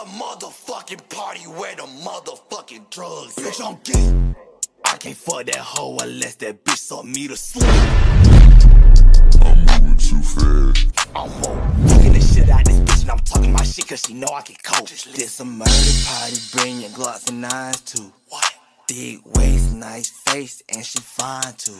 a motherfucking party where the motherfucking drugs. Bitch, I'm gay. I can't fuck that hoe unless that bitch suck me to sleep. I'm moving too fast. I'm fucking the shit out this bitch and I'm talking my shit cause she know I can cope. This a murder party, bring your glocks and nines too. What? Big waist, nice face, and she fine too.